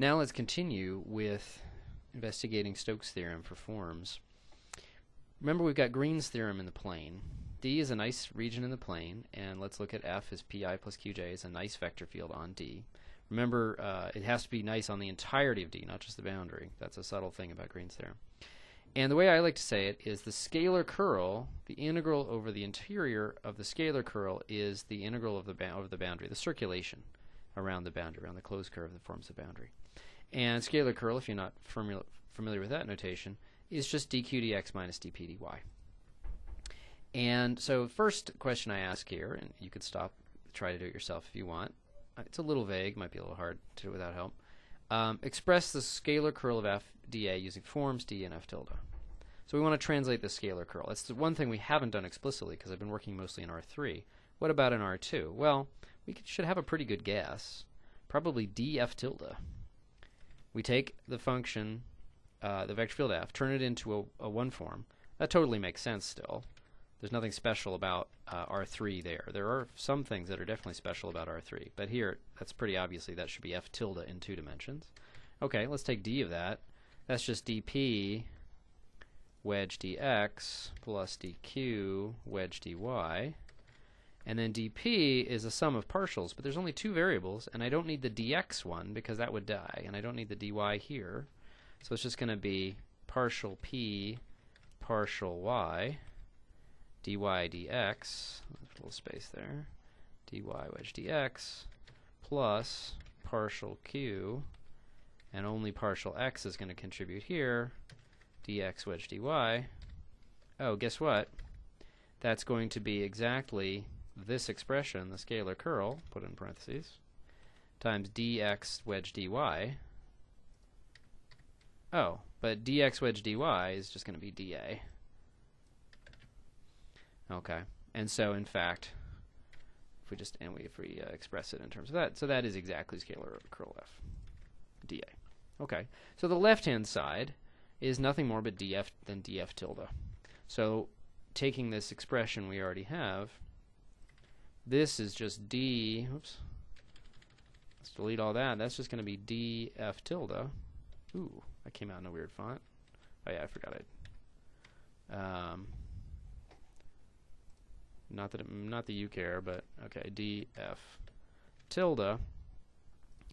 Now let's continue with investigating Stokes' theorem for forms. Remember we've got Green's theorem in the plane. D is a nice region in the plane, and let's look at F as pi plus qj is a nice vector field on D. Remember, uh, it has to be nice on the entirety of D, not just the boundary. That's a subtle thing about Green's theorem. And the way I like to say it is the scalar curl, the integral over the interior of the scalar curl is the integral of the over the boundary, the circulation around the boundary, around the closed curve that forms the boundary. And scalar curl, if you're not familiar with that notation, is just dq dx minus dp dy. And so first question I ask here, and you could stop, try to do it yourself if you want. Uh, it's a little vague, might be a little hard to do without help. Um, express the scalar curl of f dA using forms d and f tilde. So we want to translate the scalar curl. That's the one thing we haven't done explicitly because I've been working mostly in R3. What about in R2? Well, we should have a pretty good guess. Probably df tilde. We take the function, uh, the vector field f, turn it into a, a one form. That totally makes sense still. There's nothing special about uh, R3 there. There are some things that are definitely special about R3, but here, that's pretty obviously that should be f tilde in two dimensions. Okay, let's take d of that. That's just dp wedge dx plus dq wedge dy. And then dp is a sum of partials, but there's only two variables, and I don't need the dx one because that would die, and I don't need the dy here. So it's just going to be partial p partial y dy dx, little space there, dy wedge dx, plus partial q, and only partial x is going to contribute here, dx wedge dy. Oh, guess what? That's going to be exactly this expression, the scalar curl, put in parentheses, times dx wedge dy. Oh, but dx wedge dy is just going to be dA. Okay, and so in fact, if we just and we if we uh, express it in terms of that, so that is exactly scalar curl f, dA. Okay, so the left-hand side is nothing more but df than df tilde. So taking this expression we already have, this is just d. Oops. Let's delete all that. That's just going to be df tilde. Ooh, that came out in a weird font. Oh yeah, I forgot it. Um, not that it, not that you care, but okay, df tilde.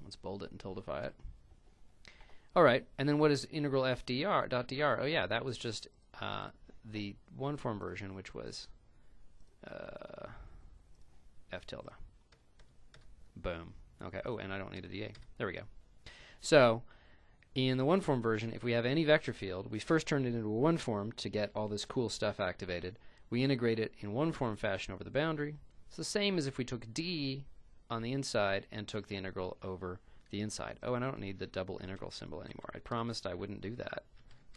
Let's bold it and tildeify it. All right, and then what is integral f dr dot dr? Oh yeah, that was just uh, the one form version, which was uh, f tilde. Boom. Okay. Oh, and I don't need a dA. There we go. So in the one form version, if we have any vector field, we first turn it into a one form to get all this cool stuff activated. We integrate it in one form fashion over the boundary. It's the same as if we took d on the inside and took the integral over the inside. Oh, and I don't need the double integral symbol anymore. I promised I wouldn't do that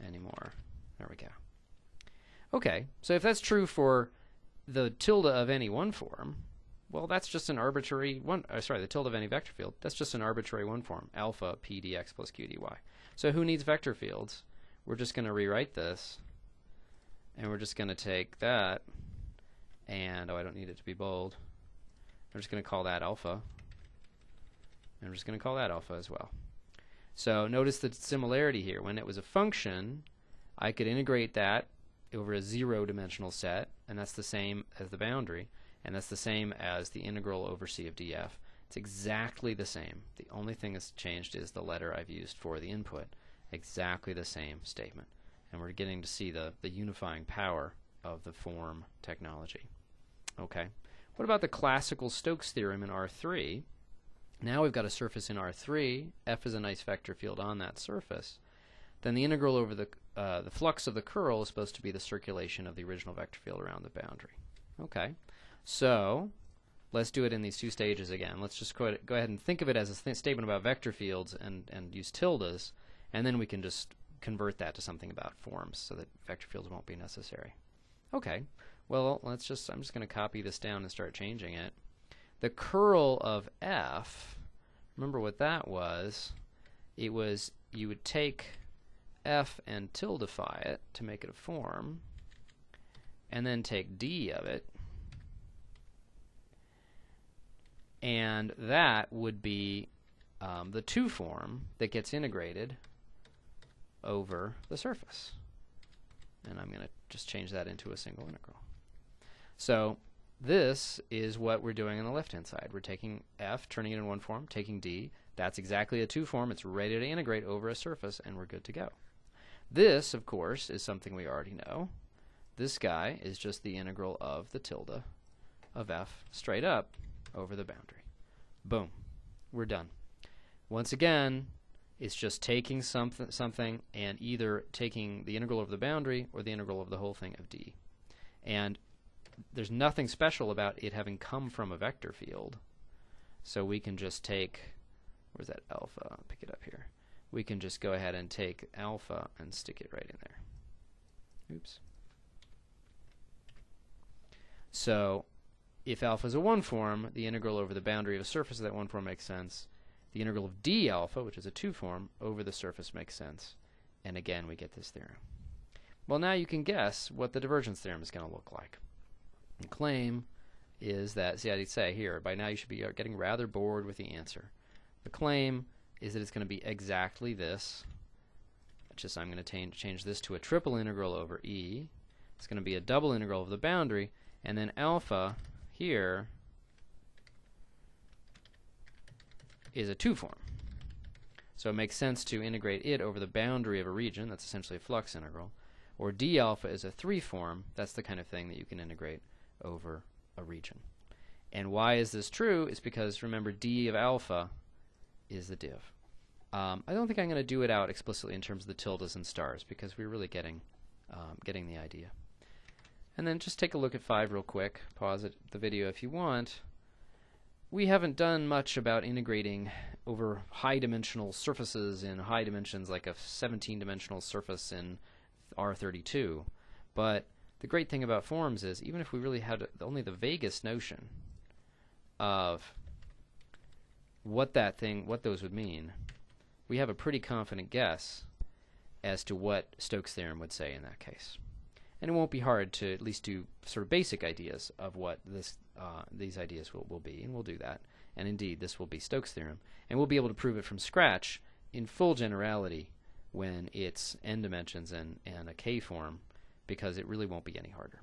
anymore. There we go. Okay, so if that's true for the tilde of any one form, well, that's just an arbitrary one. Uh, sorry, the tilde of any vector field. That's just an arbitrary one form, alpha p dx plus q dy. So who needs vector fields? We're just going to rewrite this and we're just going to take that and, oh, I don't need it to be bold. I'm just going to call that alpha. And I'm just going to call that alpha as well. So notice the similarity here. When it was a function, I could integrate that over a zero-dimensional set, and that's the same as the boundary, and that's the same as the integral over c of df. It's exactly the same. The only thing that's changed is the letter I've used for the input. Exactly the same statement and we're getting to see the, the unifying power of the form technology. Okay, what about the classical Stokes theorem in R3? Now we've got a surface in R3, f is a nice vector field on that surface. Then the integral over the, uh, the flux of the curl is supposed to be the circulation of the original vector field around the boundary. Okay, so let's do it in these two stages again. Let's just go ahead, go ahead and think of it as a statement about vector fields and, and use tildes, and then we can just convert that to something about forms so that vector fields won't be necessary. Okay, well, let's just, I'm just going to copy this down and start changing it. The curl of f, remember what that was? It was, you would take f and tildify it to make it a form, and then take d of it, and that would be um, the 2 form that gets integrated over the surface. And I'm going to just change that into a single integral. So this is what we're doing on the left-hand side. We're taking f, turning it in one form, taking d. That's exactly a 2 form. It's ready to integrate over a surface, and we're good to go. This, of course, is something we already know. This guy is just the integral of the tilde of f straight up over the boundary. Boom. We're done. Once again, it's just taking something, something and either taking the integral over the boundary or the integral of the whole thing of d. And there's nothing special about it having come from a vector field. So we can just take, where's that alpha? I'll pick it up here. We can just go ahead and take alpha and stick it right in there. Oops. So if alpha is a one form, the integral over the boundary of a surface of that one form makes sense. The integral of d alpha, which is a two form, over the surface makes sense. And again, we get this theorem. Well, now you can guess what the divergence theorem is going to look like. The claim is that, see, I'd say here, by now you should be uh, getting rather bored with the answer. The claim is that it's going to be exactly this. Just I'm going to change this to a triple integral over e. It's going to be a double integral of the boundary, and then alpha here is a 2 form. So it makes sense to integrate it over the boundary of a region, that's essentially a flux integral. Or d alpha is a 3 form, that's the kind of thing that you can integrate over a region. And why is this true? It's because, remember, d of alpha is the div. Um, I don't think I'm going to do it out explicitly in terms of the tildes and stars, because we're really getting, um, getting the idea. And then just take a look at 5 real quick. Pause it, the video if you want. We haven't done much about integrating over high dimensional surfaces in high dimensions like a 17 dimensional surface in R32. But the great thing about forms is even if we really had only the vaguest notion of what that thing, what those would mean, we have a pretty confident guess as to what Stokes' theorem would say in that case and it won't be hard to at least do sort of basic ideas of what this uh, these ideas will, will be, and we'll do that. And indeed, this will be Stokes' theorem, and we'll be able to prove it from scratch in full generality when it's n dimensions and, and a k form, because it really won't be any harder.